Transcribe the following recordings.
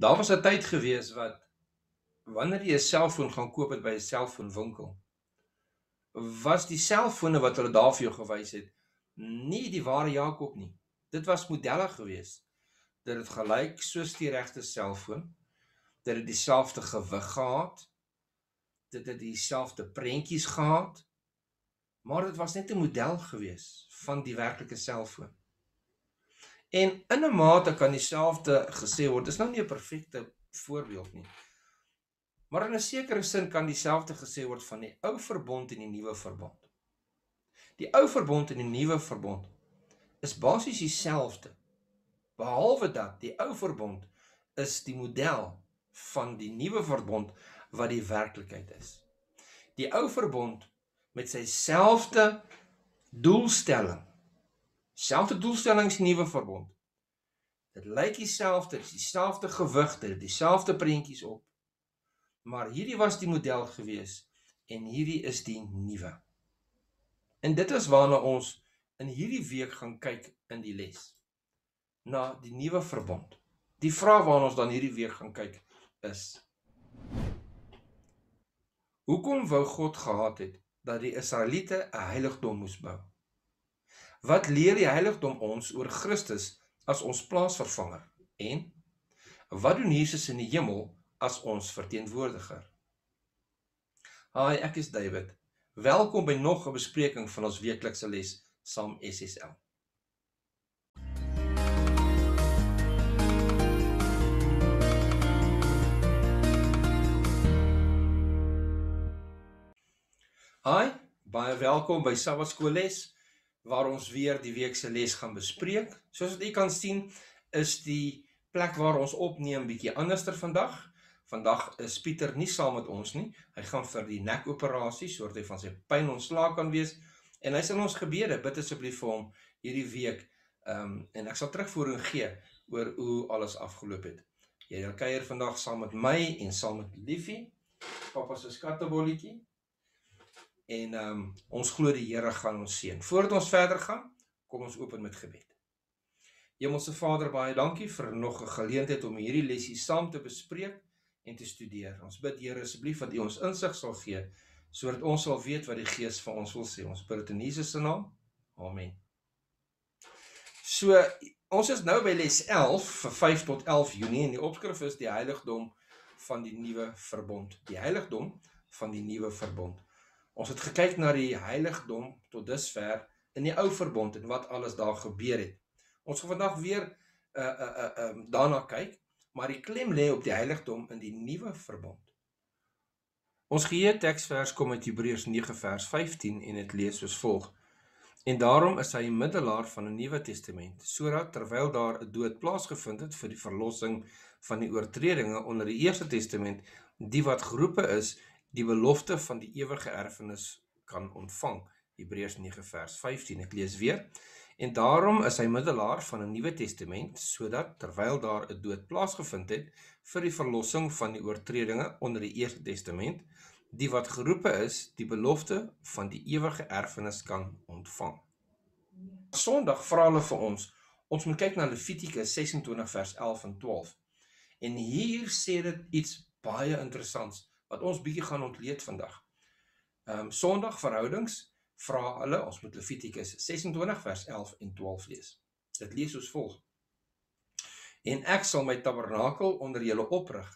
Daar was 'n tyd gewees wat wanneer jy 'n selfoon gaan koop het by 'n selfoonwinkel, was die selfone wat hulle daar vir jou gewys het, nie die ware Jakob nie. Dit was modelle gewees. Dit het gelyk soos die regte selfoon. Dit het dieselfde gewig gehad. Dit het dieselfde prentjies gehad. Maar dit was net 'n model gewees van die werklike selfoon. En in 'n mate kan dieselfde gesê word. Dis nou nie 'n perfekte voorbeeld nie. Maar in 'n sekere sin kan dieselfde gesê word van die ou verbond en die nuwe verbond. Die ou verbond en die nuwe verbond is basies dieselfde. Behalwe dat die ou verbond is die model van die nuwe verbond wat die werklikheid is. Die ou verbond met sy selfde doelstelling. Selfde doelstellings nuwe verbond. Dit lyk dieselfde, dit is dieselfde gewigte, dieselfde prentjies op. Maar hierdie was die model gewees en hierdie is die nuwe. En dit is waarna ons in hierdie week gaan kyk in die les. Na die nuwe verbond. Die vraag waarna ons dan hierdie week gaan kyk is: Hoekom wou God gehad het dat die Israeliete 'n heiligdom moes bou? Wat leer die heiligdom ons oor Christus as ons plaasvervanger? En wat doen Jesus in die hemel as ons verteenwoordiger. Hi, ek is David. Welkom by nog 'n bespreking van ons weeklikse les saam SSL. Hi, baie welkom by Sabbatskool les waar ons weer die week se les gaan bespreek. Soos wat u kan sien, is die plek waar ons opneem bietjie anderster vandag. Vandag is Pieter nie saam met ons nie. Hy gaan vir die nekoperasie sodat hy van sy pyn ontslae kan wees. En hy sal ons gebede bid asseblief vir hom hierdie week. Ehm um, en ek sal terugvoering gee oor hoe alles afgeloop het. Jy gaan kuier vandag saam met my en saam met Liefie, pappa se skattebolletjie. En um, ons glo die Here gaan ons seën. Voordat ons verder gaan, kom ons open met gebed. Hemelse Vader, baie dankie vir nog 'n geleentheid om hierdie lesie saam te bespreek en te studeer. Ons bid Here asseblief dat U ons insig sal gee sodat ons sal weet wat die Gees vir ons wil sê. Ons bid dit in Jesus se naam. Amen. So ons is nou by les 11 vir 5 tot 11 Junie en die opskrif is die heiligdom van die nuwe verbond. Die heiligdom van die nuwe verbond. Ons het gekyk na die heiligdom tot dusver in die ou verbond en wat alles daar gebeur het. Ons gaan vandag weer uh uh uh um, daarna kyk maar die klem lê op die heiligdom in die nuwe verbond. Ons geheue teksvers kom uit Hebreërs 9 vers 15 en dit lees soos volg: En daarom is hy 'n middelaar van 'n Nuwe Testament, sodat terwyl daar 'n dood plaasgevind het vir die verlossing van die oortredinge onder die Eerste Testament, die wat geroepe is, die belofte van die ewige erfenis kan ontvang. Hebreërs 9 vers 15. Ek lees weer: En daarom is hy middelaar van 'n Nuwe Testament sodat terwyl daar 'n dood plaasgevind het vir die verlossing van die oortredinge onder die Eerste Testament, die wat geroepe is, die belofte van die ewige erfenis kan ontvang. Sondag vra hulle vir ons, ons moet kyk na Levitikus 26 vers 11 en 12. En hier sê dit iets baie interessants wat ons bietjie gaan ontleed vandag. Ehm um, Sondag verhoudings vra hulle, ons moet Levitikus 26 vers 11 en 12 lees. Dit lees soos volg: En ek sal my tabernakel onder julle oprig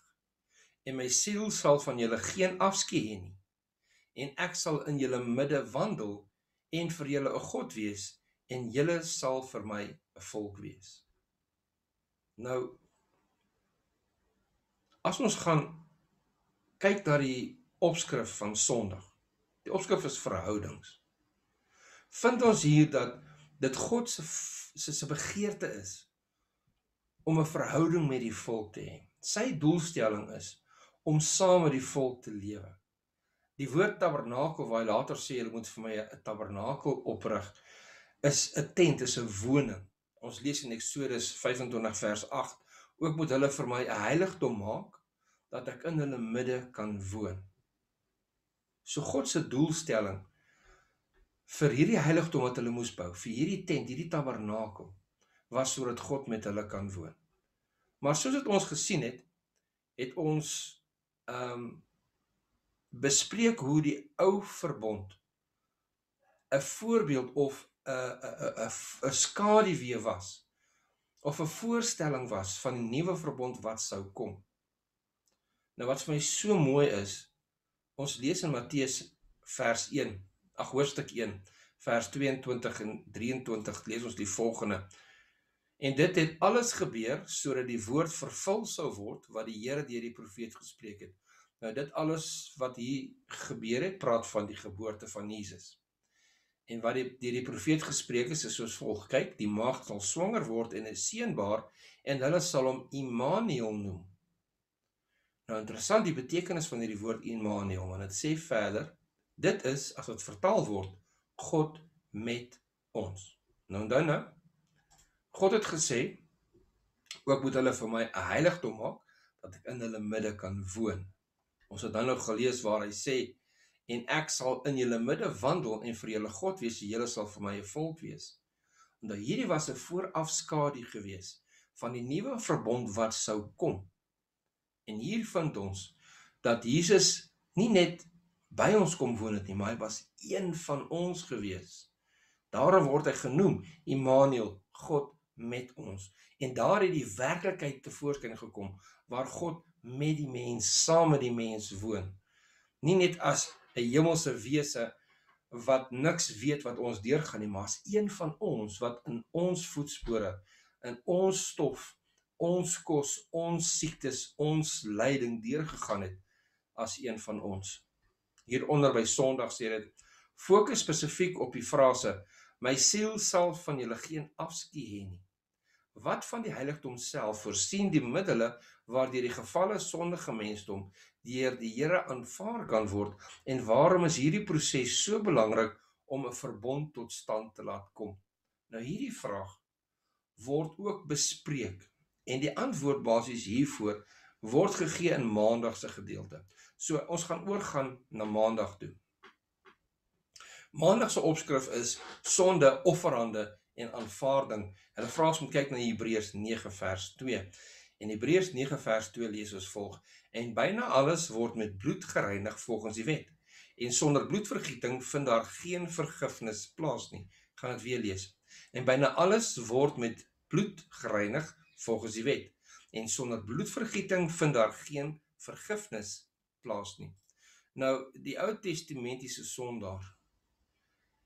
en my siel sal van julle geen afskeid hê nie. En ek sal in julle midde wandel en vir julle 'n God wees en julle sal vir my 'n volk wees. Nou as ons gaan kyk na die opskrif van Sondag. Die opskrif is verhoudings vind ons hier dat dit God se se se begeerte is om 'n verhouding met die volk te hê. Sy doelstelling is om saam met die volk te lewe. Die woord tabernakel waar hy later sê hulle moet vir my 'n tabernakel oprig is 'n tent, is 'n woning. Ons lees in Eksodus 25 vers 8 ook moet hulle vir my 'n heiligdom maak dat ek in hulle midde kan woon. So God se doelstelling vir hierdie heiligdom wat hulle moes bou, vir hierdie tent, hierdie tabernakel, was sodat God met hulle kan woon. Maar soos wat ons gesien het, het ons ehm um, bespreek hoe die ou verbond 'n voorbeeld of 'n 'n 'n 'n skaduwee was of 'n voorstelling was van die nuwe verbond wat sou kom. Nou wat vir my so mooi is, ons lees in Matteus vers 1, ag hoofstuk 1, vers 22 en 23 lees ons die volgende. En dit het alles gebeur sodat die woord vervul sou word wat die Here deur die profeet gespreek het. Nou dit alles wat hier gebeur het, praat van die geboorte van Jesus. En wat die deur die profeet gespreek is, is soos volg: Kyk, die maagd sal swanger word en 'n seun baar en hulle sal hom Immanuel noem. Nou interessant die betekenis van hierdie woord Immanuel, want dit sê verder, dit is as dit vertaal word God met ons. Nou dan nou God het gesê ook moet hulle vir my 'n heiligdom maak dat ek in hulle midde kan woon. Ons het dan nou gelees waar hy sê en ek sal in julle midde wandel en vir julle God wees en julle sal vir my 'n volk wees. Omdat hierdie was 'n voorafskadu gewees van die nuwe verbond wat sou kom. En hier vind ons dat Jesus nie net by ons kom woon het nie, maar hy was een van ons gewees. Daarom word hy genoem Immanuel, God met ons. En daar het die werklikheid tevoorskyn gekom waar God met die mens, saam met die mens woon. Nie net as 'n hemelse wese wat niks weet wat ons deurgaan nie, maar as een van ons wat in ons voetspore, in ons stof, ons kos, ons siektes, ons lyding deurgegaan het as een van ons. Hieronder by Sondag sê dit fokus spesifiek op die frase my siel sal van julle geen afskeid hê nie. Wat van die heiligdom self voorsien die middele waardeur die gefalle sondige mensdom deur die Here aanvaar kan word en waarom is hierdie proses so belangrik om 'n verbond tot stand te laat kom? Nou hierdie vraag word ook bespreek en die antwoord basies hiervoor word gegee in maandag se gedeelte. So ons gaan oorgaan na maandag toe. Maandag se opskrif is sonde offerande en aanvaarding. Hulle vra ons om kyk na Hebreërs 9 vers 2. En Hebreërs 9 vers 2 lees ons volg: En byna alles word met bloed gereinig volgens die wet. En sonder bloedvergieting vind daar geen vergifnis plaas nie. Gaan dit weer lees. En byna alles word met bloed gereinig volgens die wet. En sonder bloedvergieting vind daar geen vergifnis plaas nie. Nou die Ou Testamentiese sondaar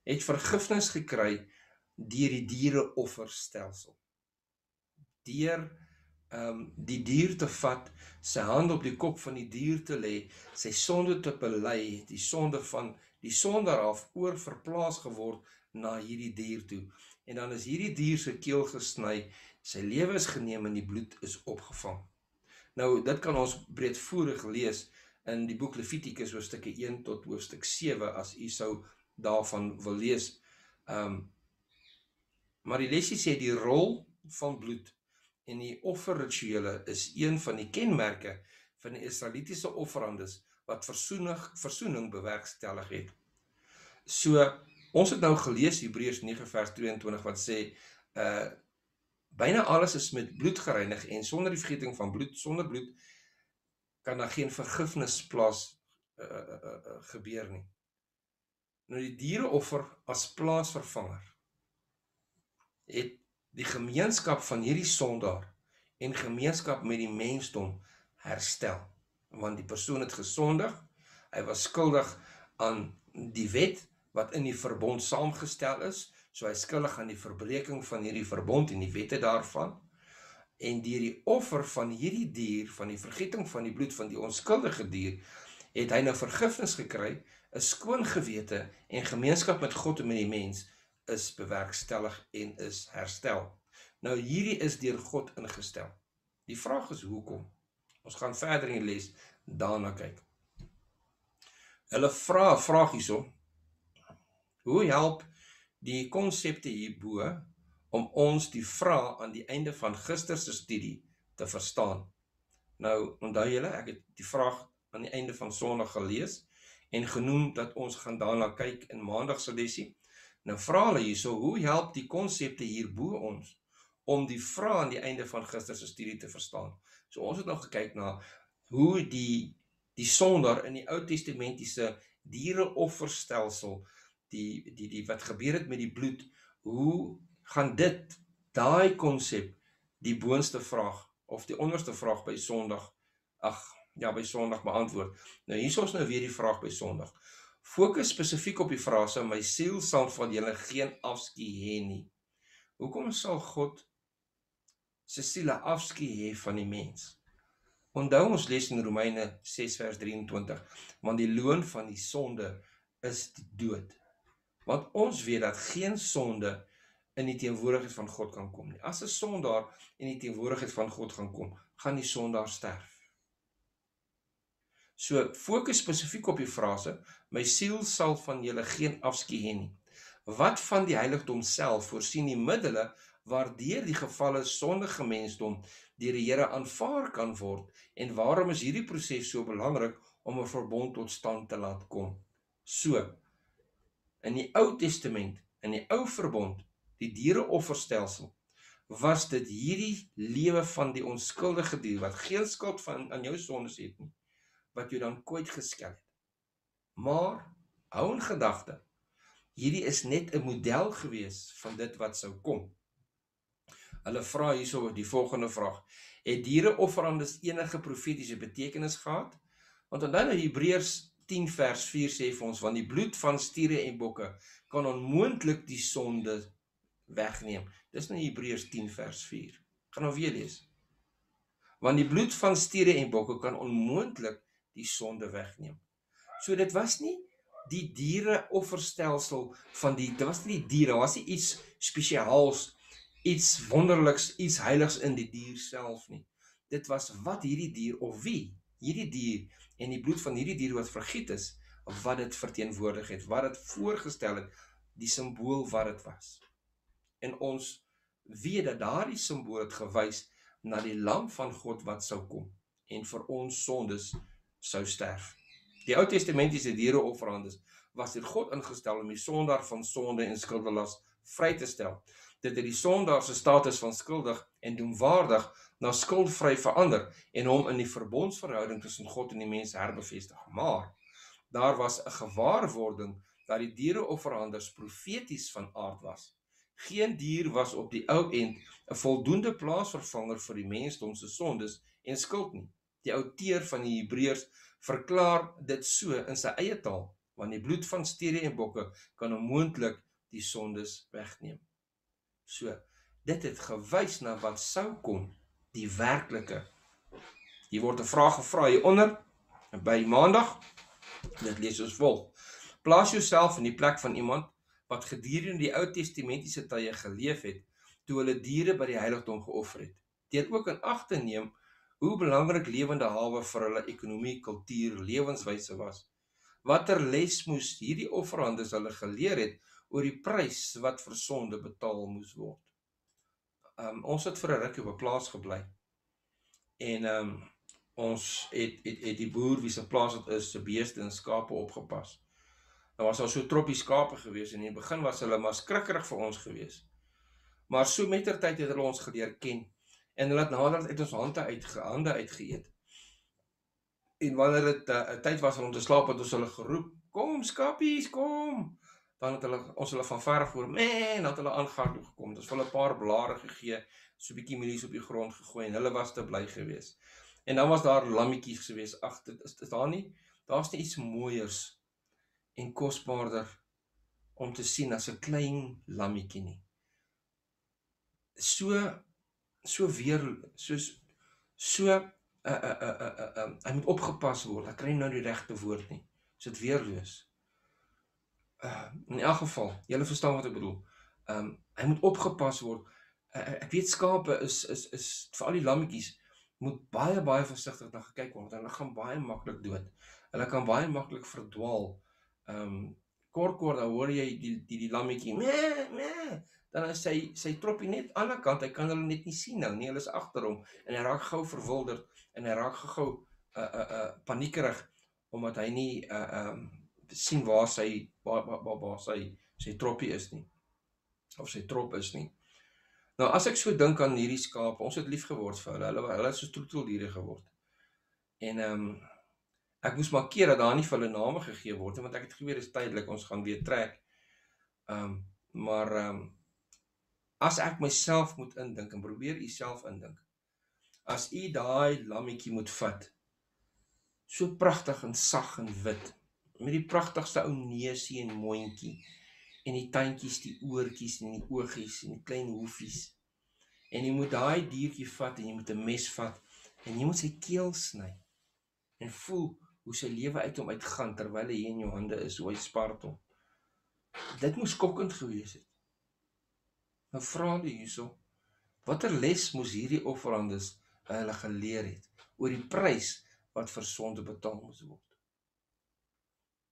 het vergifnis gekry deur die diereofferstelsel. Deur ehm um, die dier te vat, sy hand op die kop van die dier te lê, sy sonde te bely, die sonde van die sondaar af oor verplaas geword na hierdie dier toe. En dan is hierdie dier se keel gesny, sy lewe is geneem en die bloed is opgevang. Nou dit kan ons breedvoerig lees in die boek Levitikus hoofstukke 1 tot hoofstuk 7 as u sou daarvan wil lees. Ehm um, Maar die lesie sê die rol van bloed en die offerrituele is een van die kenmerke van die Israelitiese offerandes wat versoening versoening bewerkstellig het. So ons het nou gelees Hebreërs 9 vers 22 wat sê uh byna alles is met bloed gereinig en sonder die vergieting van bloed sonder bloed kan daar geen vergifnis plaas uh, uh, uh, gebeur nie. Nou die diereoffer as plaasvervanger het die gemeenskap van hierdie sondaar en gemeenskap met die mensdom herstel. Want die persoon het gesondig, hy was skuldig aan die wet wat in die verbond saamgestel is, so hy skuldig aan die verbreeking van hierdie verbond en die wette daarvan. En deur die offer van hierdie dier, van die vergieting van die bloed van die onskuldige dier, het hy nou vergifnis gekry, 'n skoon gewete en gemeenskap met God en met die mens is bewerkstellig en is herstel. Nou hierdie is deur God ingestel. Die vraag is hoekom? Ons gaan verder in die les daarna kyk. Hulle vra 'n vraag hierso. Hoe help die konsepte hierbo om ons die vraag aan die einde van gister se studie te verstaan? Nou, onthou julle, ek het die vraag aan die einde van Sondag gelees en genoem dat ons gaan daarna kyk in Maandag se lesie. Nou vra hulle hierso, hoe help die konsepte hierbo ons om die vrae aan die einde van gister se studie te verstaan? So ons het nou gekyk na hoe die die sondaar in die Ou Testamentiese diereofferstelsel die die die wat gebeur het met die bloed, hoe gaan dit daai konsep die boonste vraag of die onderste vraag by Sondag ag ja by Sondag beantwoord. Nou hier is ons nou weer die vraag by Sondag. Fokus spesifiek op die frase my siel sal van julle geen afskie hê nie. Hoekom sal God se siele afskie hê van die mens? Onthou ons les in Romeine 6 vers 23, want die loon van die sonde is die dood. Want ons weet dat geen sonde in die teenwoordigheid van God kan kom nie. As 'n sondaar in die teenwoordigheid van God gaan kom, gaan die sondaar sterf. So fokus spesifiek op die frase: My siel sal van julle geen afskeid hê nie. Wat van die heiligdom self voorsien die middele waardeur die gevalle sondige mensdom deur die Here aanvaar kan word en waarom is hierdie proses so belangrik om 'n verbond tot stand te laat kom? So in die Ou Testament, in die Ou Verbond, die diereofferstelsel, was dit hierdie lewe van die onskuldige dier wat geen skuld van aan jou sondes het nie, wat jou dan kwyt geskel het. Maar hou in gedagte, hierdie is net 'n model gewees van dit wat sou kom. Hulle vra hierso die volgende vraag: Het diereofferandes enige profetiese betekenis gehad? Want onthou nou Hebreërs 10 vers 4 sê vir ons want die bloed van stiere en bokke kan onmoontlik die sonde wegneem. Dis nou Hebreërs 10 vers 4. Gaan nou weer lees. Want die bloed van stiere en bokke kan onmoontlik die sonde wegneem. So dit was nie die diere offerstelsel van die dit was nie die diere, was nie iets spesiaals, iets wonderliks, iets heiligs in die dier self nie. Dit was wat hierdie dier of wie hierdie dier en die bloed van hierdie dier wat vergiet is, wat dit verteenwoordig het, wat dit voorgestel het, die simbool wat dit was en ons weet dat daardie simbool het gewys na die lam van God wat sou kom en vir ons sondes sou sterf. Die Ou Testamentiese diereofferandes was deur God ingestel om die sondaar van sonde en skuldelas vry te stel. Dit het die sondaar se status van skuldig en doemwaardig na skuldvry verander en hom in die verbondsverhouding tussen God en die mens herbevestig. Maar daar was 'n gewaarwording dat die diereofferandes profeties van aard was. Geen dier was op die ou end 'n voldoende plaasvervanger vir die mensdom se sondes en skuld nie. Die outeur van die Hebreërs verklaar dit so in sy eie taal, want die bloed van stiere en bokke kan onmoontlik die sondes wegneem. So, dit het gewys na wat sou kom, die werklike. Hier word 'n vraag gevra hieronder by Maandag. Dit lees ons volg: Plaas jouself in die plek van iemand wat gedurende die Ou Testamentiese tye geleef het toe hulle diere by die heiligdom geoffer het. Deur ook in ag te neem hoe belangrik lewende hawe vir hulle ekonomie, kultuur, lewenswyse was. Watter les moes hierdie offerandes hulle geleer het oor die prys wat vir sonde betaal moes word? Um ons het vir 'n rukkie op 'n plaas gebly. En um ons het het het die boer wie se plaas dit is, se beeste en skape opgepas. Daar was al so troppie skape gewees en in die begin was hulle maar skrikkerig vir ons gewees. Maar so mettertyd het hulle ons geleer ken en hulle het nader uit ons hande uit hande uitgeëet. En wanneer dit 'n uh, eh, tyd was om te slaap het ons hulle geroep, "Kom skapies, kom." Dan het hulle ons hulle van ver voor, "Man," dat hulle aangehardloop gekom. Ons het hulle 'n paar blare gegee, so 'n bietjie mielies op die grond gegooi en hulle was te bly gewees. En dan was daar lammetjies gewees. Ag, dit is, is daar nie. Daar's nie iets mooiers en kosbaarder om te sien as 'n klein lammetjie nie. So so weer soos so 'n 'n 'n 'n 'n hy moet opgepas word. Ek kry nou die regte woord nie. Is dit weerloos? Uh in elk geval, julle verstaan wat ek bedoel. Um hy moet opgepas word. Uh, ek weet skape is is is vir al die lammetjies moet baie baie versigtig na gekyk word. Hulle gaan baie maklik dood. Hulle kan baie maklik verdwaal ehm um, kort kort dan hoor jy die die die lammetjie mee mee dan is sy sy troppie net aan die ander kant hy kan hulle net nie sien nou nie hulle is agter hom en hy raak gou verwilderd en hy raak gou uh uh uh paniekerig omdat hy nie uh ehm um, sien waar sy waar waar waar, waar sy sy troppie is nie of sy trop is nie nou as ek so dink aan hierdie skape ons het lief geword vir hulle hulle hulle het so troeteldiere geword En ehm um, ek moes maar keer dat daar nie vir hulle name gegee word nie want ek het geweet is tydelik ons gaan weer trek. Ehm um, maar ehm um, as ek myself moet indink en probeer u self indink. As u daai lammetjie moet vat so pragtig en sag en wit met die pragtigste ou neusie en mondjie en die tandjies, die oortjies en die oogies en die klein hoefies. En jy moet daai diertjie vat en jy moet 'n mes vat en jy moet sy keel sny. En voel hoe sy lewe uit hom uitgaan terwyl hy in jou hande is, hoe hy spartel. Dit moes skokkend gewees het. Nou vra hulle hierso, watter les moes hierdie offerandes hulle geleer het oor die prys wat vir sonde betaal moes word?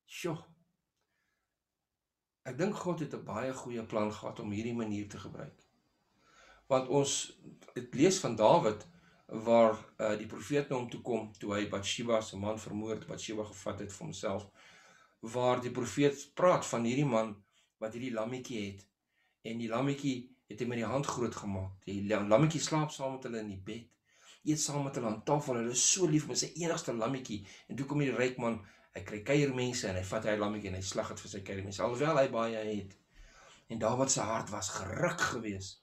Sjoe. Ek dink God het 'n baie goeie plan gehad om hierdie manier te gebruik. Want ons het lees van Dawid waar uh, die profeet na hom toe kom toe hy Batsheba se man vermoord, Batsheba gevat het vir homself. Waar die profeet praat van hierdie man wat hierdie lammetjie het en die lammetjie het hy met die hand groot gemaak. Die lammetjie slaap saam met hulle in die bed. Eet saam met hulle aan tafel. Hulle is so lief met sy enigste lammetjie. En toe kom die ryk man Hy kry kuiermense en hy vat hy lammetjie en hy slag dit vir sy kuiermense alhoewel hy baie het. En Dawid se hart was geruk geweest.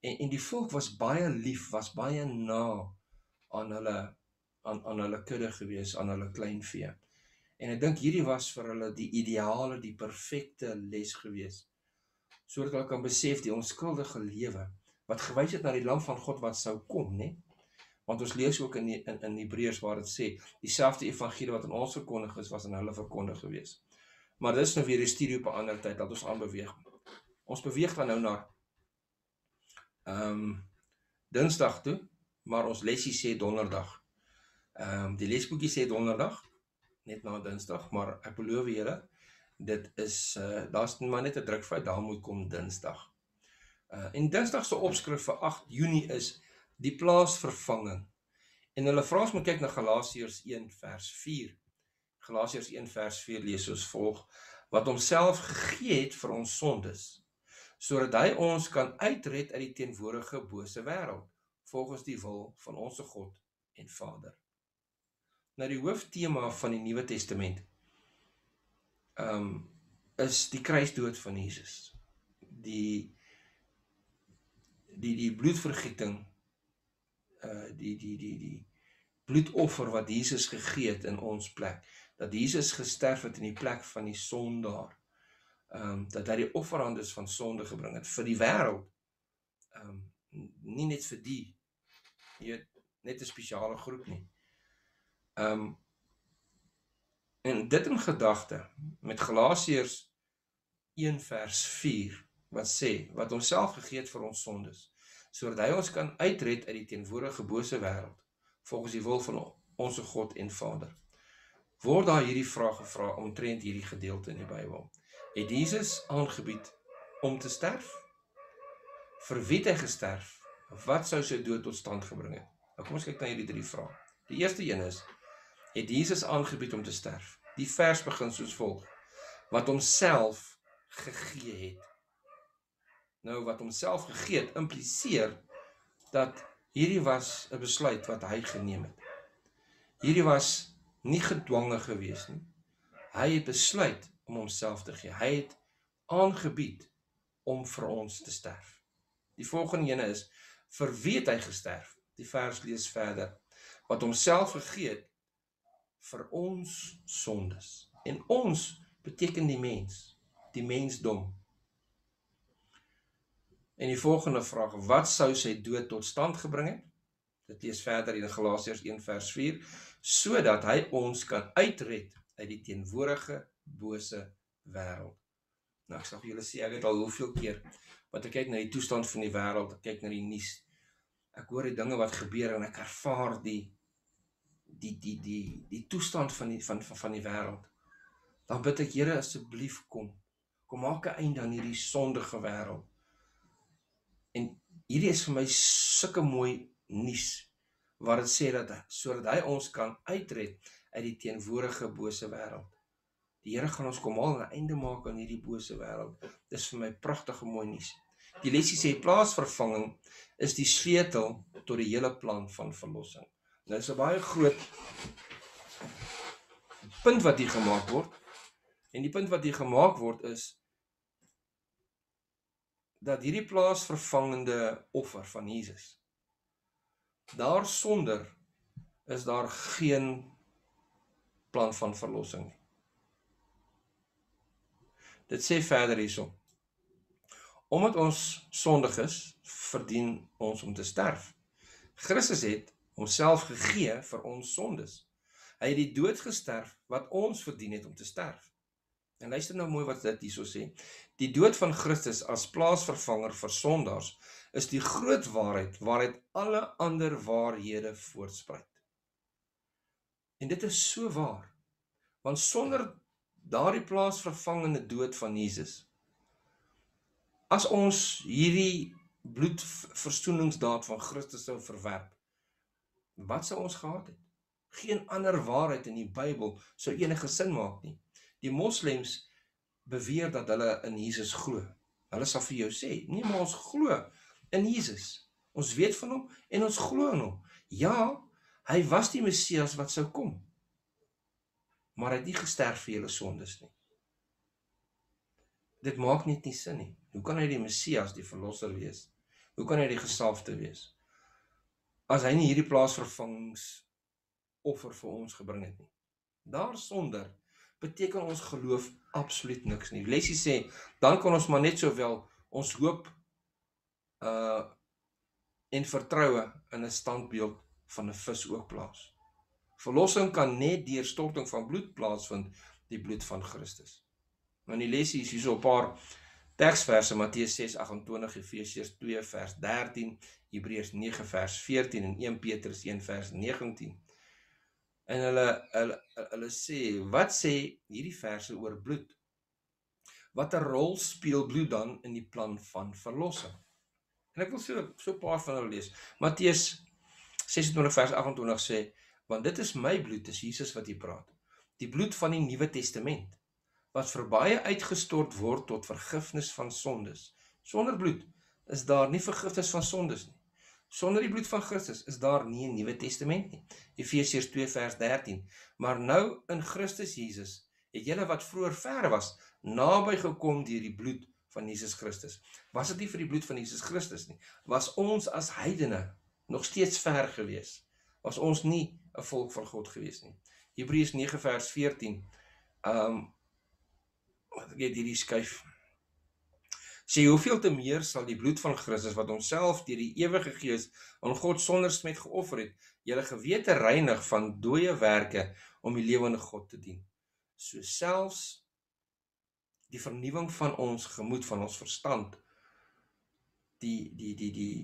En en die volk was baie lief, was baie na aan hulle aan aan hulle kudde geweest, aan hulle kleinvee. En ek dink hierdie was vir hulle die ideale, die perfekte les geweest. Sodat hulle kan besef die onskuldige lewe wat gewys het na die lam van God wat sou kom, né? Want ons lees ook in die, in in Hebreërs waar dit sê, dieselfde evangelie wat aan ons verkondig is, was aan hulle verkondig gewees. Maar dis nou weer 'n studie op 'n ander tyd dat ons aanbeweeg. Ons beweeg dan nou na ehm um, Dinsdag toe, maar ons lesie sê Donderdag. Ehm um, die lesboekie sê Donderdag, net na Dinsdag, maar ek beloof julle, dit is uh daar's maar net 'n drukfout, daar moet kom Dinsdag. Uh en Dinsdag se opskrif vir 8 Junie is die plaasvervanging. En hulle vra ons moet kyk na Galasiërs 1 vers 4. Galasiërs 1 vers 4 lees soos volg: wat homself gegee het vir ons sondes, sodat hy ons kan uitred uit die teenwoordige bose wêreld, volgens die wil van ons God en Vader. Nou die hooftema van die Nuwe Testament ehm um, is die kruisdood van Jesus. Die die die bloedvergieting uh die die die die bloedoffer wat Jesus gegee het in ons plek. Dat Jesus gesterf het in die plek van die sondaar. Ehm um, dat hy die offerandes van sonde gebring het vir die wêreld. Ehm um, nie net vir die jy net 'n spesiale groep nie. Ehm um, en dit in gedagte met Galasiërs 1 vers 4 wat sê wat homself gegee het vir ons sondes sodat hy ons kan uitred uit die teenwoordige bose wêreld volgens die wil van ons God en Vader. Word daar hierdie vraag gevra omtrent hierdie gedeelte in die Bybel. Het Jesus aangebied om te sterf? Vir wie het hy gesterf? Wat sou sy dood tot stand gebring het? Nou kom ons kyk na hierdie drie vrae. Die eerste een is: Het Jesus aangebied om te sterf? Die vers begin soos volg: Wat homself gegee het nou wat homself gegee het impliseer dat hierdie was 'n besluit wat hy geneem het. Hierdie was nie gedwonge gewees nie. Hy het besluit om homself te gee. Hy het aangebied om vir ons te sterf. Die volgende ene is vir wie het hy gesterf? Die vers lees verder wat homself gegee het vir ons sondes. En ons beteken die mens, die mensdom. En die volgende vraag, wat sou sy dood tot stand gebring het? Dit lees verder in Galasiërs 1 vers 4, sodat hy ons kan uitred uit die teenwoordige bose wêreld. Nou ek sê julle sê ek het al hoeveel keer wat ek kyk na die toestand van die wêreld, ek kyk na die nuus. Ek hoor die dinge wat gebeur en ek ervaar die die die die die toestand van die van van van die wêreld. Dan bid ek Here asseblief kom. Kom maak 'n einde aan hierdie sondige wêreld. En hierdie is vir my sulke mooi nuus waar dit sê dat sodat hy ons kan uitred uit die teenwoordige bose wêreld. Die Here gaan ons kom haal en 'n einde maak aan hierdie bose wêreld. Dis vir my pragtige mooi nuus. Die lesie sê plaasvervanging is die sleutel tot die hele plan van verlossing. Nou is 'n baie groot punt wat hier gemaak word. En die punt wat hier gemaak word is dat hierdie plaasvervangende offer van Jesus daar sonder is daar geen plan van verlossing nie. Dit sê verder hierso. Omdat ons sondig is, verdien ons om te sterf. Christus het homself gegee vir ons sondes. Hy het die dood gesterf wat ons verdien het om te sterf. En luister nou mooi wat dit hierso sê. Die dood van Christus as plaasvervanger vir sondaars is die groot waarheid waaruit alle ander waarhede voortspruit. En dit is so waar. Want sonder daardie plaasvervangende dood van Jesus as ons hierdie bloedversoeningsdaad van Christus sou verwerp, wat sou ons gehad het? Geen ander waarheid in die Bybel sou enige sin maak nie. Die moslems beweer dat hulle in Jesus glo. Hulle sal vir jou sê, nee, maar ons glo in Jesus. Ons weet van hom en ons glo in hom. Ja, hy was die Messias wat sou kom. Maar hy het nie gesterf vir julle sondes nie. Dit maak net nie sin nie. Hoe kan hy die Messias, die verlosser wees? Hoe kan hy die gesalfde wees? As hy nie hierdie plaasvervangings offer vir ons gebring het nie. Daarsonder beteken ons geloof absoluut niks nie. Lesie sê, dan kan ons maar net sowel ons hoop uh en vertroue in 'n standbeeld van 'n vis ook plaas. Verlossing kan net deur storting van bloed plaasvind, die bloed van Christus. Nou in die lesie is hier so 'n paar teksverse Matteus 6:28, Efesiërs 2 vers 13, Hebreërs 9 vers 14 en 1 Petrus 1 vers 19 en hulle hulle hulle sê wat sê hierdie verse oor bloed? Watter rol speel bloed dan in die plan van verlossing? En ek wil so so 'n paar van hulle lees. Matteus 26 vers 28 sê want dit is my bloed, dis Jesus wat hier praat. Die bloed van die Nuwe Testament wat vir baie uitgestort word tot vergifnis van sondes. Sonder bloed is daar nie vergifnis van sondes nie. Sonder die bloed van Christus is daar nie 'n Nuwe Testament nie. Efesiërs 2 vers 13. Maar nou in Christus Jesus het julle wat vroeër ver was, naby gekom deur die bloed van Jesus Christus. Was dit nie vir die bloed van Jesus Christus nie? Was ons as heidene nog steeds ver gewees? Was ons nie 'n volk van God gewees nie? Hebreërs 9 vers 14. Um wat ek hierdie skuif sê hoeveel te meer sal die bloed van Christus wat homself deur die ewige gees aan God sonder smet geoffer het, julle gewete reinig van dooie werke om die lewende God te dien. So selfs die vernuwing van ons gemoed van ons verstand die die die die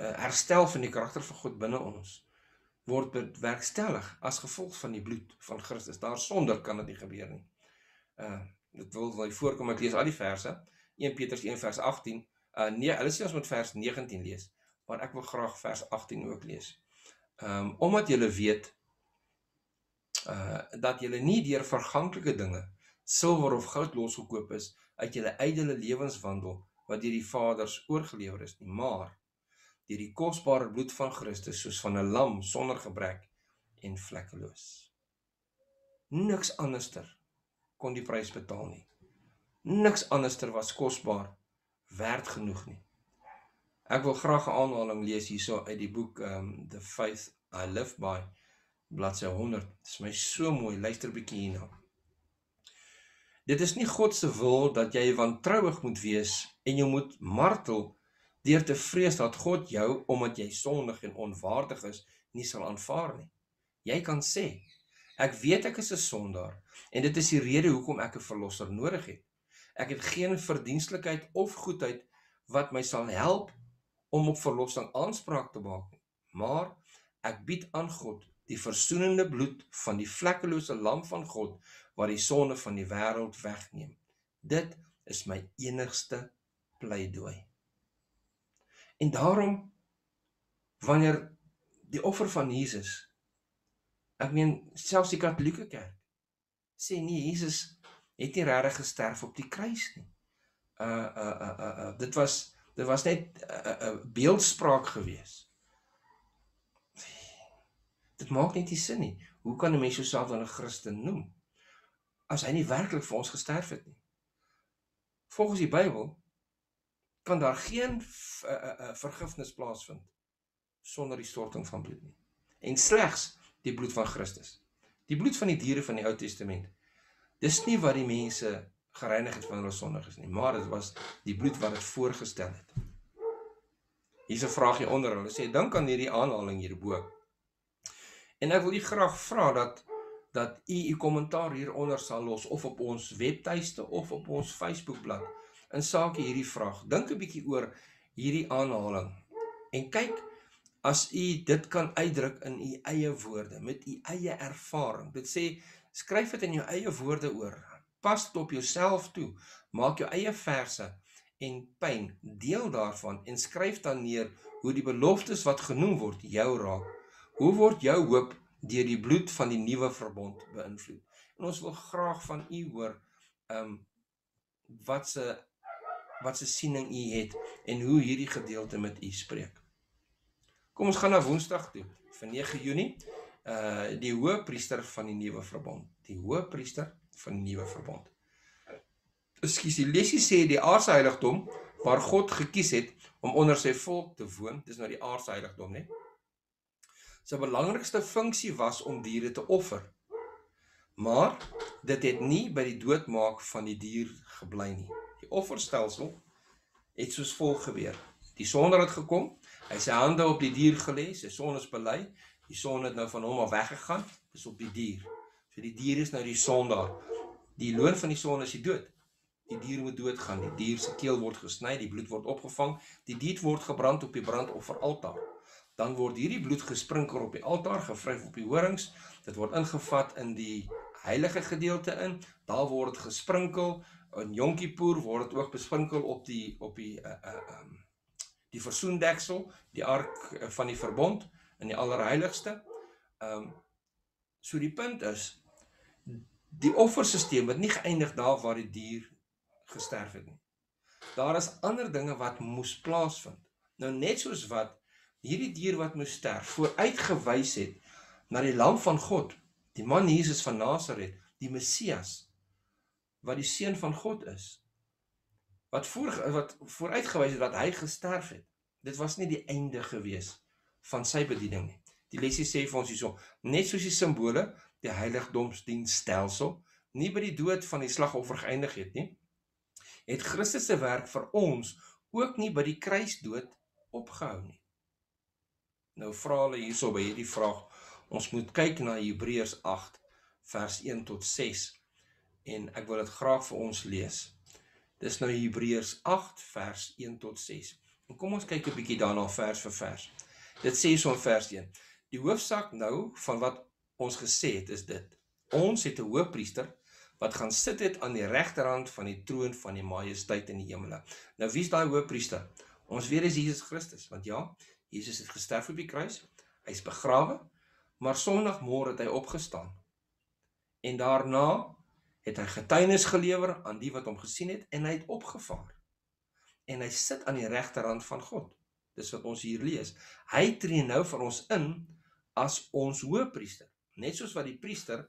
uh, herstel van die karakter van God binne ons word bewerkstellig as gevolg van die bloed van Christus. Daar sonder kan dit nie gebeur nie. Uh dit wil wel voorkom ek lees al die verse. 1 Petrus 1 vers 18. Uh nee, hulle sê ons moet vers 19 lees, maar ek wil graag vers 18 ook lees. Um omdat julle weet uh dat julle nie deur verganklike dinge, silwer of goud losgekoop is uit julle ydelle lewenswandel wat deur die Vaders oorgelewer is nie, maar deur die kosbare bloed van Christus soos van 'n lam sonder gebrek en vlekkeloos. Niks anderster kon die prys betaal nie niks anderster was kosbaar werd genoeg nie. Ek wil graag 'n aanhaling lees hierso uit die boek um The Faith I Live By bladsy 100. Dit is my so mooi. Luister 'n bietjie hierna. Dit is nie God se wil dat jy wantrouig moet wees en jy moet martel deur te vrees dat God jou omdat jy sondig en onwaardig is nie sal aanvaar nie. Jy kan sê ek weet ek is 'n sondaar en dit is die rede hoekom ek 'n verlosser nodig het. Ek het geen verdienstelikheid of goedheid wat my sal help om op verlossing aanspraak te maak nie. Maar ek bied aan God die versoenende bloed van die vlekkelose lam van God wat die sonde van die wêreld wegneem. Dit is my enigste pleidooi. En daarom wanneer die offer van Jesus ek meen selfs die Katolieke Kerk sê nee Jesus het nie regtig gesterf op die kruis nie. Uh uh uh uh, uh dit was dit was net 'n uh, uh, beeldspraak gewees. Dit maak net nie sin nie. Hoe kan 'n mens jouself dan 'n Christen noem as hy nie werklik vir ons gesterf het nie? Volgens die Bybel kan daar geen uh, uh, vergifnis plaasvind sonder die storting van bloed nie. En slegs die bloed van Christus. Die bloed van die diere van die Ou Testament. Dis nie wat die mense gereinig het van hulle sondiges nie, maar dit was die bloed wat dit voorgestel het. Hier's 'n vraagie onder hulle sê dink aan hierdie aanhaling hierbo. En ek wil u graag vra dat dat u u kommentaar hieronder sal los of op ons webtuiste of op ons Facebookblad in sake hierdie vraag. Dink 'n bietjie oor hierdie aanhaling en kyk as u dit kan uitdruk in u eie woorde met u eie ervaring. Dit sê skryf dit in jou eie woorde oor. Pas dit op jouself toe. Maak jou eie verse en pyn deel daarvan en skryf dan neer hoe die beloftes wat genoem word jou raak. Hoe word jou hoop deur die bloed van die nuwe verbond beïnvloed? En ons wil graag van u hoor ehm um, wat se wat se siening u het en hoe hierdie gedeelte met u spreek. Kom ons gaan na Woensdag toe vir 9 Junie. Uh die hoëpriester van die nuwe verbond. Die hoëpriester van die nuwe verbond ekskuus, die lesie sê die aardse heiligdom waar God gekies het om onder sy volk te woon, dis nou die aardse heiligdom, né? Sy belangrikste funksie was om diere te offer. Maar dit het nie by die doodmaak van die dier gebly nie. Die offerstelsel het soos volg gebeur. Die sondaar het gekom, hy sy hande op die dier gelê, sy sonde is bely, die sonde het nou van hom af weggegaan, dis op die dier. So die dier is nou die sondaar. Die loon van die sonde is die dood. Die dier moet doodgaan. Die dier se keel word gesny, die bloed word opgevang, die dier word gebrand op die brandofferaltaar. Dan word hierdie bloed gesprinkel op die altaar, gevryf op die horings. Dit word ingevat in die heilige gedeelte in. Daar word dit gesprinkel in Yom Kippur word dit ook besprinkel op die op die uh uh um die versoendeksel, die ark uh, van die verbond in die allerheiligste. Um so die punt is die offerstelsel het nie geëindig daar waar die dier gesterf het nie. Daar is ander dinge wat moes plaasvind. Nou net soos wat hierdie dier wat moes sterf vooruitgewys het na die lam van God, die man Jesus van Nasaret, die Messias wat die seun van God is. Wat voor wat vooruitgewys het dat hy gesterf het. Dit was nie die einde gewees van sy bediening nie. Die lesie sê vir ons hierso, net soos die simbole, die heiligdomsdienstelsel nie by die dood van die slagoffer geëindig het nie, het Christus se werk vir ons ook nie by die kruisdood opgehou nie. Nou vra hulle hierso by hierdie vraag, ons moet kyk na Hebreërs 8 vers 1 tot 6 en ek wil dit graag vir ons lees. Dis nou Hebreërs 8 vers 1 tot 6. En kom ons kyk 'n bietjie daarna vers vir vers. Dit sê so in vers 1. Die hoofsaak nou van wat ons gesê het is dit. Ons het 'n hoëpriester wat gaan sit het aan die regterhand van die troon van die majesteit in die hemele. Nou wie's daai hoëpriester? Ons weet dis Jesus Christus, want ja, Jesus het gesterf op die kruis. Hy's begrawe, maar Sondagmôre het hy opgestaan. En daarna het hy getuienis gelewer aan die wat hom gesien het en hy het opgevaar. En hy sit aan die regterhand van God. Dis wat ons hier lees. Hy tree nou vir ons in as ons hoëpriester. Net soos wat die priester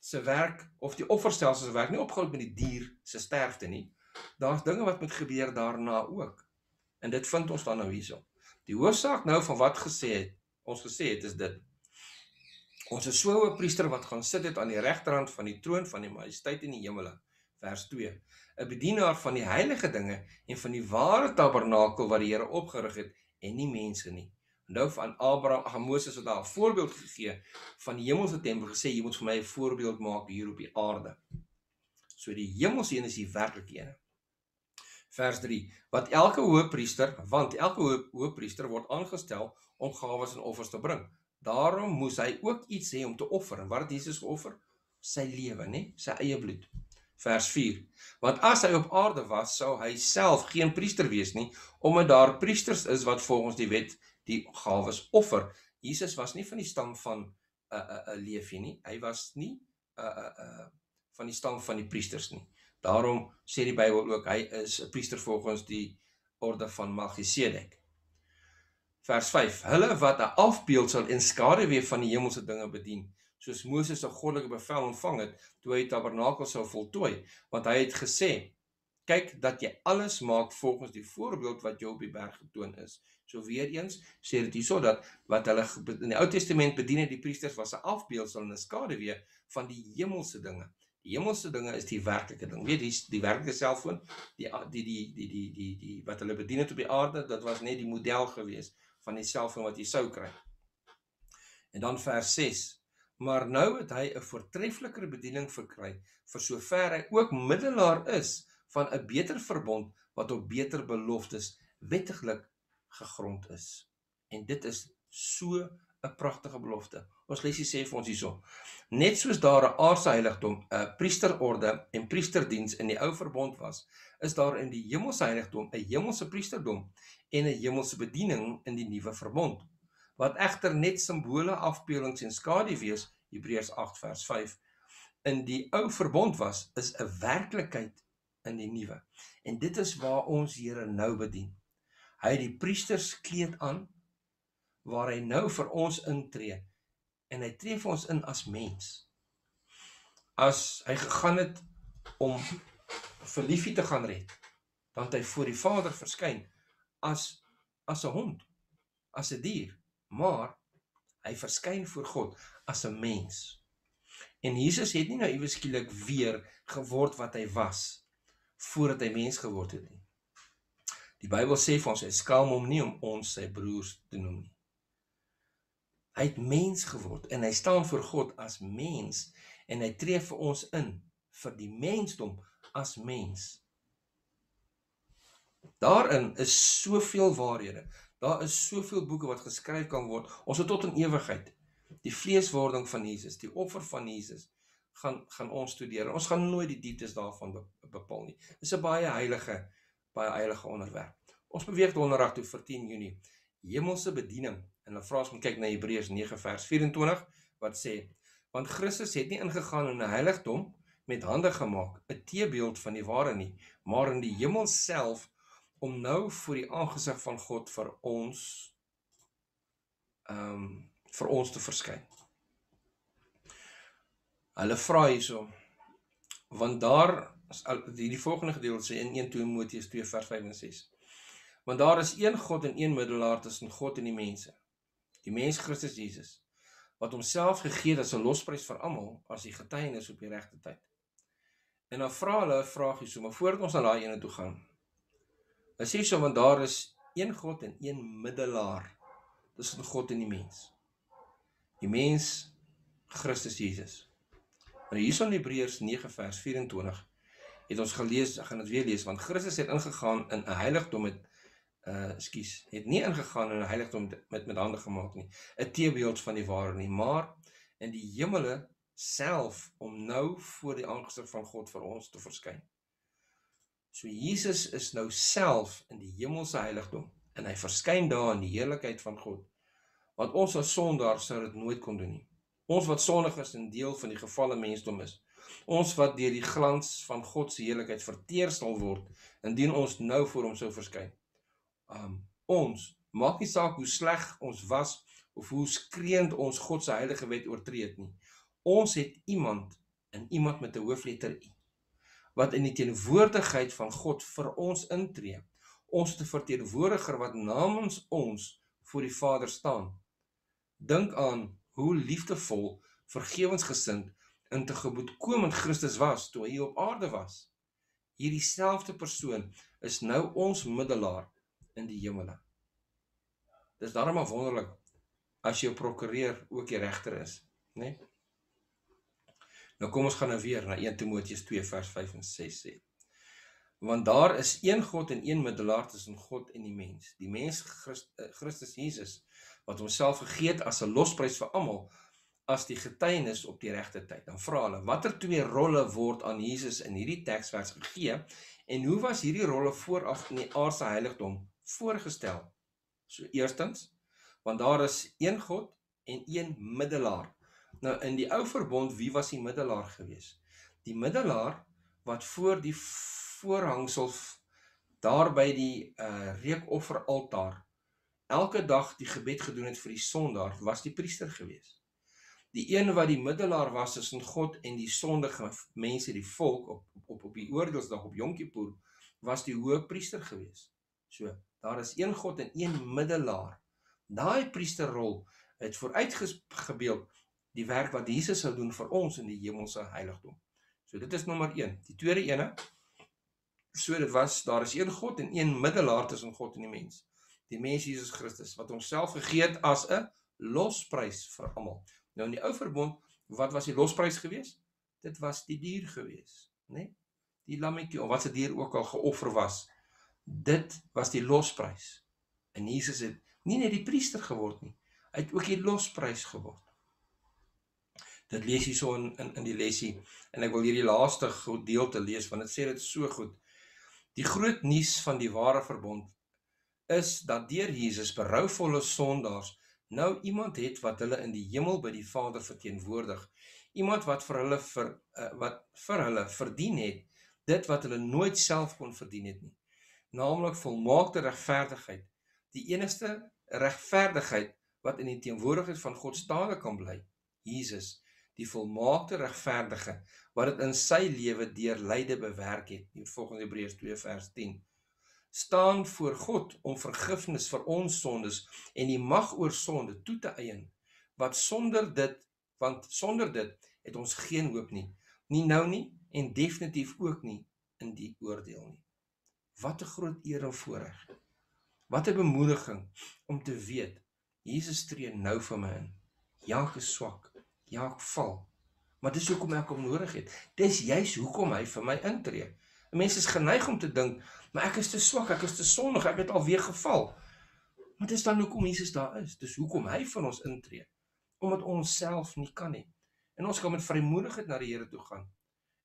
se werk of die offerstelsel se werk nie opgehou met die dier se sterfte nie. Daar's dinge wat moet gebeur daarna ook. En dit vind ons dan nou hierso. Die hoofsaak nou van wat gesê het, ons gesê het is dit. Ons is so 'n priester wat gaan sit het aan die regterhand van die troon van die majesteit in die hemele. Vers 2. 'n Bedienaar van die heilige dinge en van die ware tabernakel wat die Here opgerig het en nie mense nie nou van Abraham, ag Moses het daar 'n voorbeeld gegee van die hemelse tempel gesê jy moet vir my 'n voorbeeld maak hier op die aarde. So die hemelse een is die werklike een. Vers 3. Wat elke hoëpriester, want elke hoëpriester word aangestel om gawes en offers te bring. Daarom moes hy ook iets hê om te offer. En wat het Jesus geoffer? Sy lewe, nê? Sy eie bloed. Vers 4. Want as hy op aarde was, sou hy self geen priester wees nie, omdat daar priesters is wat volgens die wet die gawes offer. Jesus was nie van die stam van 'n uh, 'n uh, 'n uh, Levi nie. Hy was nie 'n uh, 'n uh, uh, van die stam van die priesters nie. Daarom sê die Bybel ook hy is 'n priester volgens die orde van Melchisedek. Vers 5: Hulle wat 'n afbeeldsel en skaduwee van die hemelse dinge bedien, soos Moses 'n goddelike bevel ontvang het toe hy die tabernakel sou voltooi, want hy het gesê: "Kyk dat jy alles maak volgens die voorbeeld wat jou op die berg getoon is." So weer eens sê dit hierso dat wat hulle in die Ou Testament bedien het die priesters was 'n afbeeldsel en 'n skaduwee van die hemelse dinge. Die hemelse dinge is die werklike ding. Weet jy, die, die werklike selfoon, die die die die die die die wat hulle bedien het op die aarde, dit was net die model gewees van die selfoon wat jy sou kry. En dan vers 6. Maar nou het hy 'n voortreffeliker bediening verkry vir sover hy ook middelaar is van 'n beter verbond wat op beter beloftes wettiglik gegrond is. En dit is so 'n pragtige belofte. Ons lesie sê vir ons hierso. Net soos daar 'n aardse heiligdom, 'n priesterorde en priesterdiens in die ou verbond was, is daar in die hemelse heiligdom 'n hemelse priesterdom en 'n hemelse bediening in die nuwe verbond. Wat egter net simbole, afbeeldings en skaduwees, Hebreërs 8 vers 5, in die ou verbond was, is 'n werklikheid in die nuwe. En dit is waar ons Here nou bedien. Hy het die priesterskleed aan waar hy nou vir ons intree en hy tree vir ons in as mens. As hy gegaan het om vir liefie te gaan red, dan het hy voor die Vader verskyn as as 'n hond, as 'n dier, maar hy verskyn voor God as 'n mens. En Jesus het nie nou iewes skielik weer geword wat hy was voordat hy mens geword het nie. Die Bybel sê vir ons hy skaam hom nie om ons sy broers te noem nie. Hy het mens geword en hy staan voor God as mens en hy tree vir ons in vir die mensdom as mens. Daarin is soveel waarhede. Daar is soveel boeke wat geskryf kan word. Ons het tot in ewigheid die vleeswording van Jesus, die offer van Jesus gaan gaan ons studeer. Ons gaan nooit die dieptes daarvan bepaal nie. Dit is 'n baie heilige baie heilige onderwerp. Ons beweeg donderdag toe vir 10 Junie. Hemelse bediening En dan vra ons moet kyk na Hebreërs 9 vers 24 wat sê want Christus het nie ingegaan in 'n heiligdom met hande gemaak, 'n teebeeld van die ware nie, maar in die hemel self om nou voor die aangesig van God vir ons ehm um, vir ons te verskyn. Hulle vra hierso want daar die, die volgende gedeelte sê in 1 Timoteus 2 vers 5 en 6. Want daar is een God en een middelaar tussen God en die mense, die mens Christus Jesus wat homself gegee het as 'n losprys vir almal as die getuienis op die regte tyd. En dan vra hulle 'n vraagie so, maar voordat ons na daai ene toe gaan. Hulle sê so want daar is een God en een middelaar tussen God en die mens. Die mens Christus Jesus. Nou hierson in Hebreërs 9 vers 24 het ons gelees, ek gaan dit weer lees want Christus het ingegaan in 'n heiligdom met uh skus het nie ingegaan in 'n heiligdom met met hande gemaak nie 'n teebeeld van die ware nie maar in die hemele self om nou voor die aangesig van God vir ons te verskyn. So Jesus is nou self in die hemelse heiligdom en hy verskyn daar in die heerlikheid van God. Want ons as sondaars sou dit nooit kon doen nie. Ons wat sondig is en deel van die gefalle mensdom is. Ons wat deur die glans van God se heerlikheid verteer sal word indien ons nou voor hom sou verskyn um, ons maak nie saak hoe sleg ons was of hoe skreeuend ons God se heilige wet oortree het nie. Ons het iemand in iemand met 'n hoofletter U wat in die teenwoordigheid van God vir ons intree. Ons te verteenwoordiger wat namens ons voor die Vader staan. Dink aan hoe liefdevol, vergewensgesind en te geboetkomend Christus was toe hy op aarde was. Hierdie selfde persoon is nou ons middelaar in die hemele. Dis daarom maar wonderlik as jou prokureur ook die regter is, né? Nee? Nou kom ons gaan nou weer na 1 Timoteus 2 vers 5 en 6 sê. Want daar is een God en een middelaar tussen God en die mens, die mens Christ, eh, Christus Jesus wat homself gegee het as 'n losprys vir almal as die getuienis op die regte tyd. Dan vra hulle, watter twee rolle word aan Jesus in hierdie teksvers gegee en hoe was hierdie rolle vooraf in die aardse heiligdom voorgestel. So eerstens, want daar is een God en een middelaar. Nou in die ou verbond, wie was die middelaar gewees? Die middelaar wat voor die voorhangsel daar by die uh reekofferaltaar elke dag die gebed gedoen het vir die sondaar, was die priester gewees. Die een wat die middelaar was tussen God en die sondige mense, die volk op op op die oordeelsdag op Yom Kippur, was die hoëpriester gewees. So, daar is een God en een middelaar. Daai priesterrol het vooruitgebeeld die werk wat Jesus sou doen vir ons in die hemelse heiligdom. So dit is nommer 1. Die tweede ene so dit was daar is een God en een middelaar tussen God en die mens. Die mens Jesus Christus wat homself gegee het as 'n losprys vir almal. Nou in die ou verbond, wat was die losprys gewees? Dit was die dier gewees, né? Nee? Die lammetjie of wat se dier ook al geoffer was. Dit was die losprys. En Jesus het nie net die priester geword nie, hy het ook die losprys geword. Dit lees hier so in in in die lesie en ek wil hierdie laaste gedeelte lees want dit sê dit so goed. Die groot nuus van die ware verbond is dat deur Jesus berouvolle sondaars nou iemand het wat hulle in die hemel by die Vader verteenwoordig. Iemand wat vir hulle vir uh, wat vir hulle verdien het dit wat hulle nooit self kon verdien het nie. Naamlik volmaakte regverdigheid. Die enigste regverdigheid wat in die teenwoordigheid van God staande kan bly. Jesus die volmaakte regverdige wat dit in sy lewe deur lyde bewerk het. In volgens Hebreërs 2 vers 10 staan voor God om vergifnis vir ons sondes en die mag oor sonde toe te eien. Wat sonder dit, want sonder dit het ons geen hoop nie, nie nou nie en definitief ook nie in die oordeel nie. Wat 'n groot eer en voorreg. Wat 'n bemoediging om te weet Jesus tree nou vir my in. Ja, ek is swak. Ja, ek val. Maar dis hoekom ek hom nodig het. Dis juis hoekom hy vir my intree. Mense is geneig om te dink, maar ek is te swak, ek is te sondig, ek het alweer geval. Maar dis dan hoekom Jesus daar is. Dis hoekom hy vir ons intree. Omdat ons self nie kan nie. En ons kan met vrymoedigheid na die Here toe gaan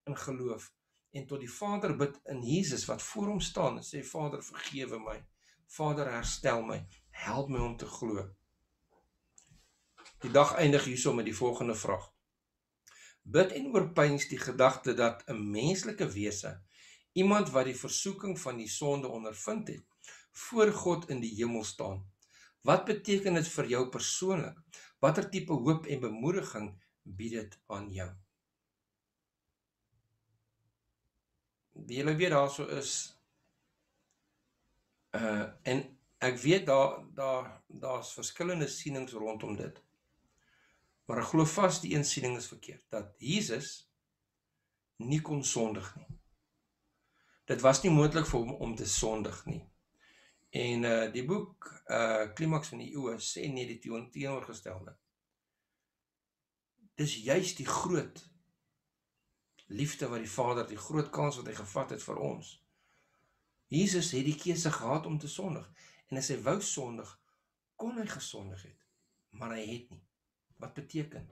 in geloof en tot die Vader bid in Jesus wat voor hom staan en sê Vader vergewe my. Vader herstel my. Help my om te glo. Die dag eindig hierso met die volgende vraag. Bid en oorpyns die gedagte dat 'n menslike wese, iemand wat die versoeking van die sonde ondervind het, voor God in die hemel staan. Wat beteken dit vir jou persoonlik? Watter tipe hoop en bemoediging bied dit aan jou? Die hele weer daarso is uh en ek weet daar daar daar's verskillende sienings rondom dit. Maar ek glo vas die een siening is verkeerd dat Jesus nie kon sondig nie. Dit was nie moontlik vir hom om te sondig nie. En uh die boek uh Klimaks van die Eeue sê nie die teenoorgestelde. Dis juis die groot liefde wat die Vader, die groot kans wat hy gevat het vir ons. Jesus het die keuse gehad om te sondig en as hy wou sondig, kon hy gesondig het, maar hy het nie. Wat beteken?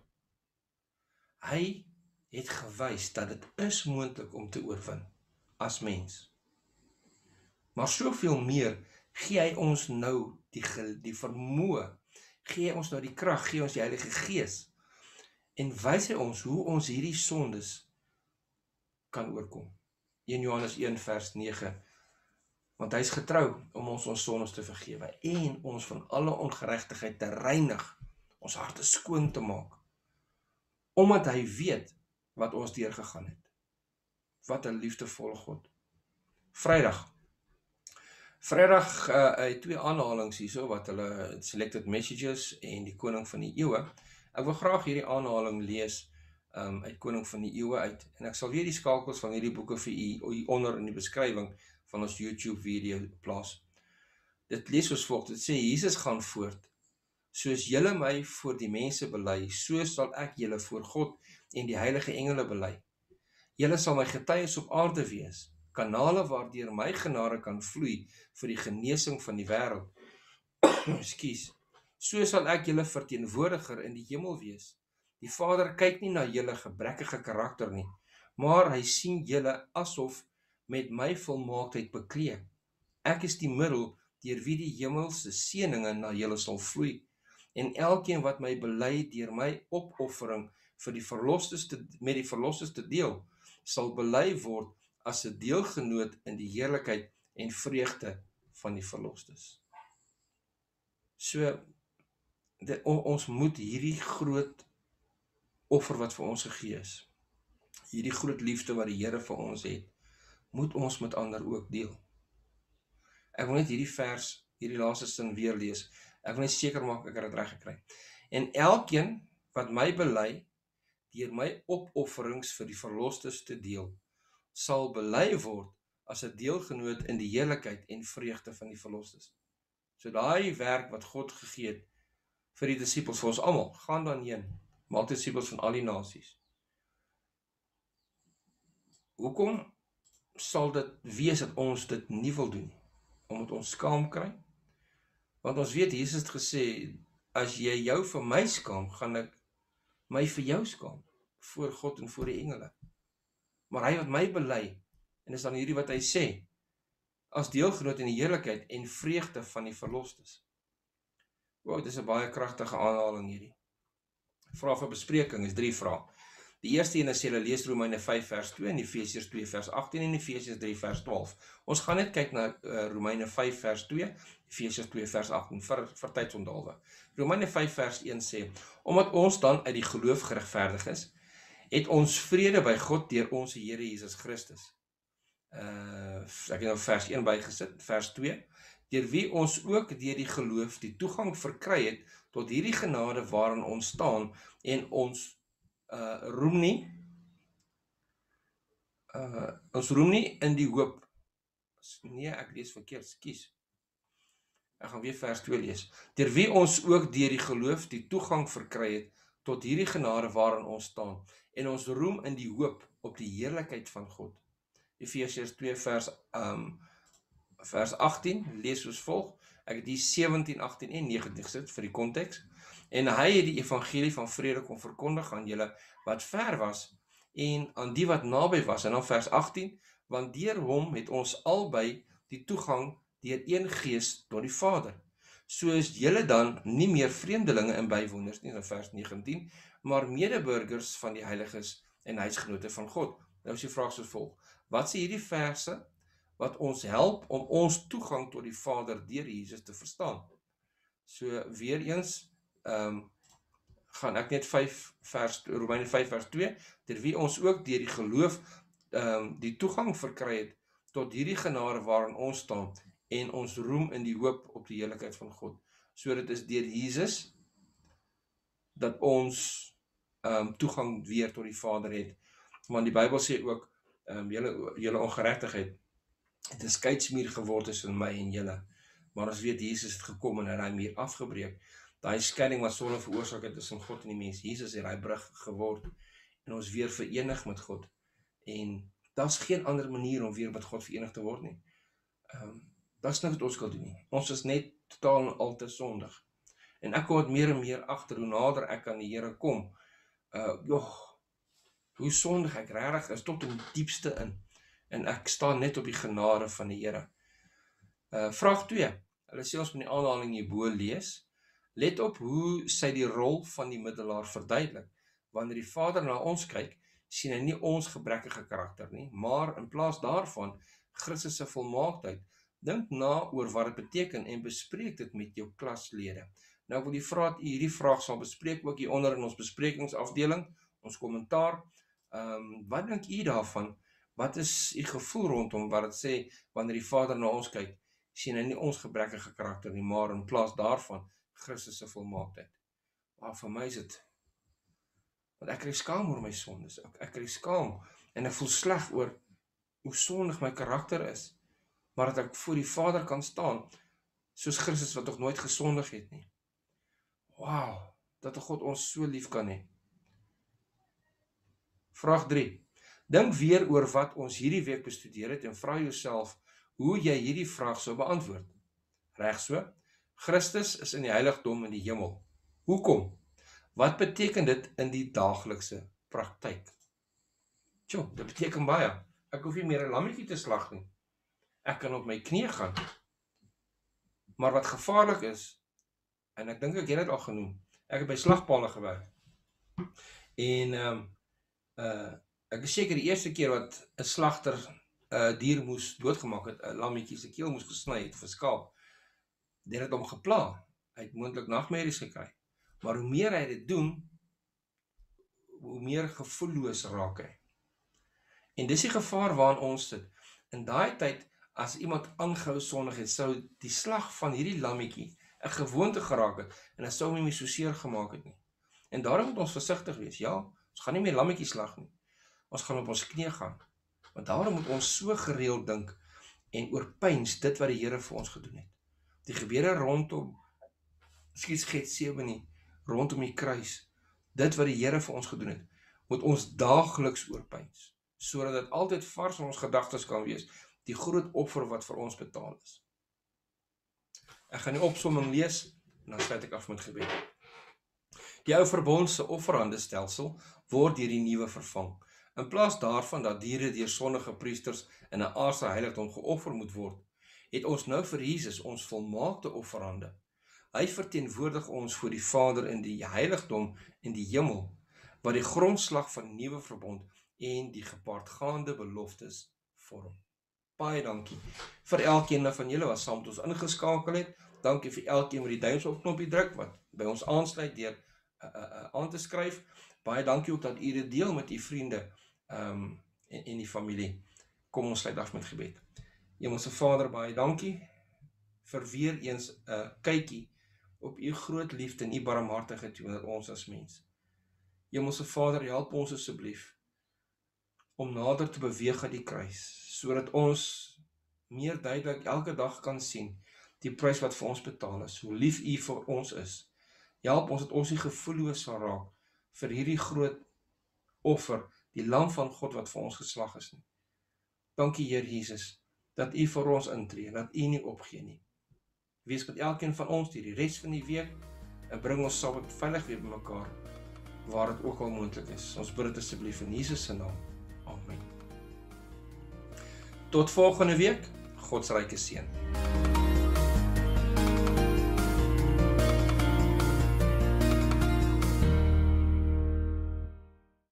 Hy het gewys dat dit is moontlik om te oorwin as mens. Maar soveel meer gee hy ons nou die die vermoë, gee hy ons nou die krag, gee ons die Heilige Gees en wys hy ons hoe ons hierdie sondes kan oorkom. 1 Johannes 1 vers 9 want hy is getrou om ons ons sondes te vergewe en ons van alle ongeregtigheid te reinig ons harte skoon te maak. Omdat hy weet wat ons deurgegaan het. Wat 'n liefdevolle God. Vrydag. Vrydag uh uit twee aanhalinge hierso wat hulle selected messages en die koning van die eeue. Ek wil graag hierdie aanhaling lees um uit koning van die eeue uit en ek sal weer die skakels van hierdie boeke vir u onder in die beskrywing van ons YouTube video plaas. Dit lees soos volg. Dit sê Jesus gaan voort soos julle my voor die mense bely, so sal ek julle voor God en die heilige engele bely. Julle sal my getuies op aarde wees, kanale waardeur my genade kan vloei vir die genesing van die wêreld. Ekskuus. So sal ek julle verteenwoordiger in die hemel wees. Die Vader kyk nie na julle gebrekkige karakter nie, maar hy sien julle asof met my volmaaktheid bekleed. Ek is die middel deur wie die hemelse seëninge na julle sal vloei en elkeen wat my bely deur my opoffering vir die verlosstes te met die verlosstes te deel sal bely word as 'n deelgenoot in die heerlikheid en vreugde van die verlosstes. So dit, on, ons moet hierdie groot offer wat vir ons gegee is, hierdie groot liefde wat die Here vir ons het, moet ons met ander ook deel. Ek wil net hierdie vers, hierdie laaste sin weer lees. Ek wil net seker maak ek het dit reg gekry. En elkeen wat my bely deur my opofferings vir die verlosters te deel, sal bely word as 'n deelgenoot in die heerlikheid en vreugde van die verlosters. So daai werk wat God gegee het vir die disippels vir ons almal, gaan dan heen, maak disippels van al die nasies. Hoekom sal dit wees dat ons dit nie wil doen nie? Omdat ons skaam kry? Want ons weet Jesus het gesê as jy jou vir my skaam, gaan ek my vir jou skaam voor God en voor die engele. Maar hy wat my bely en is dan hierdie wat hy sê as deelgenoot in die heerlikheid en vreugde van die verlosters. Wow, dit is 'n baie kragtige aanhaling hierdie. Vrae vir bespreking is drie vrae. Die eerste een is jy lees Romeine 5 vers 2 en Efesiërs 2 vers 18 en Efesiërs 3 vers 12. Ons gaan net kyk na uh, Romeine 5 vers 2, Efesiërs 2 vers 18 vir vir tydsondalwe. Romeine 5 vers 1 sê: "Omdat ons dan uit die geloof geregverdig is, het ons vrede by God deur ons Here Jesus Christus." Uh ek het nou vers 1 bygesit, vers 2 deur wie ons ook deur die geloof die toegang verkry het tot hierdie genade waarin ons staan en ons uh roem nie uh ons roem nie in die hoop. Nee ek lees verkeerd skus. Ek gaan weer vers 2 lees. Deur wie ons ook deur die geloof die toegang verkry het tot hierdie genade waarin ons staan en ons roem in die hoop op die heerlikheid van God. Efesiërs 2 vers um vers 18 lees soos volg. Ek het hier 17, 18 en 19 gesit vir die konteks. En hy het die evangelie van vrede kom verkondig aan julle wat ver was en aan die wat naby was. En dan vers 18, want deur hom het ons albei die toegang deur een gees tot die Vader. So is julle dan nie meer vreemdelinge en bywoners nie in vers 19, maar medeburgers van die heiliges en huisgenote van God. Nou is die vraag so volg: Wat sê hierdie verse wat ons help om ons toegang tot die Vader deur Jesus te verstaan. So weer eens ehm um, gaan ek net 5 vers Romeine 5 vers 2 ter wie ons ook deur die geloof ehm um, die toegang verkry het tot hierdie genade waarin ons staan en ons roem in die hoop op die heiligheid van God. So dit is deur Jesus dat ons ehm um, toegang weer tot die Vader het. Want die Bybel sê ook ehm um, julle julle ongeregtigheid het 'n skeidsmuur geword tussen my en julle. Maar ons weet Jesus het gekom en hy het daai muur afgebreek. Daai skeiding wat sonde veroorsaak het tussen God en die mens, Jesus het daai brug geword en ons weer verenig met God. En daar's geen ander manier om weer met God verenig te word nie. Ehm um, daar's niks wat ons kan doen nie. Ons is net totaal en al te sondig. En ek kom meer en meer agter hoe nader ek aan die Here kom. Uh jogg hoe sondig ek regtig is tot in die diepste in en ek staan net op die genade van die Here. Uh vraag 2. Hulle sê ons moet die aanhaling hierbo lees. Let op hoe sy die rol van die middelaar verduidelik. Wanneer die Vader na ons kyk, sien hy nie ons gebrekkige karakter nie, maar in plaas daarvan Christus se volmaaktheid. Dink na oor wat dit beteken en bespreek dit met jou klaslede. Nou ek wil die vraag hierdie vraag sal bespreek ook hier onder in ons besprekingsafdeling, ons kommentaar. Ehm um, wat dink u daarvan? Wat is u gevoel rondom wat dit sê wanneer die Vader na ons kyk, sien hy nie ons gebrekkige karakter nie, maar in plaas daarvan Christus se volmaaktheid. Maar vir my is dit want ek kry skaam oor my sondes. Ek ek kry skaam en ek voel sleg oor hoe sondig my karakter is. Maar dat ek voor die Vader kan staan soos Christus wat tog nooit gesondig het nie. Wow, dat God ons so lief kan hê. Vraag 3. Dink weer oor wat ons hierdie week bestudeer het en vra jouself hoe jy hierdie vraag sou beantwoord. Reg so? Christus is in die heiligdom in die hemel. Hoekom? Wat beteken dit in die daaglikse praktyk? Tjoh, dit beteken baie. Ek hoef nie meer 'n lammetjie te slag nie. Ek kan op my knieë gaan. Maar wat gevaarlik is en ek dink ek het dit al genoem. Ek het by slagpale gewerk. En ehm um, uh Ek is seker die eerste keer wat 'n slagter 'n uh, dier moes doodgemaak het, 'n lammetjie se keel moes gesny het 'n skaap. Dit het hom gepla. Hy het moontlik nagmerries gekry. Maar hoe meer hy dit doen, hoe meer gevoelloos raak hy. En dis die gevaar waarin ons sit. In daai tyd as iemand aangehou sondig het, sou die slag van hierdie lammetjie 'n gewoonte geraak het en dit sou hom nie so seer gemaak het nie. En daarom moet ons versigtig wees. Ja, ons gaan nie meer lammetjies slag nie. Ons gaan op ons knieë gaan. Want daarom moet ons so gereeld dink en oorpyns dit wat die Here vir ons gedoen het. Die gebeure rondom skiet Getsemane rondom die kruis. Dit wat die Here vir ons gedoen het, moet ons daagliks oorpyns sodat dit altyd vars in ons gedagtes kan wees die groot offer wat vir ons betaal is. Ek gaan die opsomming lees en dan sluit ek af met gebed. Die ou verbond se offerhandestelsel word deur die nuwe vervang. In plaas daarvan dat diere deur sonnige priesters in 'n aardse heiligdom geoffer moet word, het ons nou vir Jesus ons volmaakte offerande. Hy verteenwoordig ons voor die Vader in die heiligdom in die hemel, wat die grondslag van nuwe verbond en die gepaardgaande beloftes vorm baie dankie vir elkeen van julle wat saam met ons ingeskakel het. Dankie vir elkeen wat die duimsop knoppie druk wat by ons aansluit deur uh, uh, uh, aan te skryf. Baie dankie ook dat u dit deel met u vriende ehm um, en en die familie. Kom ons sluit af met gebed. Hemelse Vader, baie dankie vir weer eens 'n uh, kykie op u groot liefde en u barmhartigheid teenoor ons as mens. Hemelse Vader, help ons asseblief om nader te beweeg aan die kruis sodat ons meer duidelik elke dag kan sien die prys wat vir ons betaal is, hoe lief U vir ons is. Help ons dat ons nie gevoelloos sal raak vir hierdie groot offer, die lam van God wat vir ons geslag is nie. Dankie Heer Jesus dat U vir ons intree, dat U nie opgee nie. Wees met elkeen van ons hierdie res van die week en bring ons saam veilig weer bymekaar waar dit ook al moontlik is. Ons bid dit asseblief in Jesus se naam. Amen. Tot volgende week. God se ryke seën.